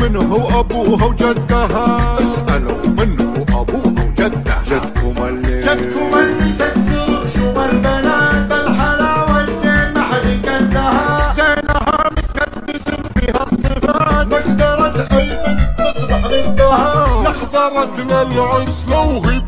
من هو ابوها وجدها اسألوا من هو ابوها وجدها جدكم اللي جدكم اللي تكسر شو البنات الحلاوة زين ما حد يقدها زينها متكدس فيها الصفات. مقدرة اي بنت تصبح ضدها. لحظة رجل العز لو هي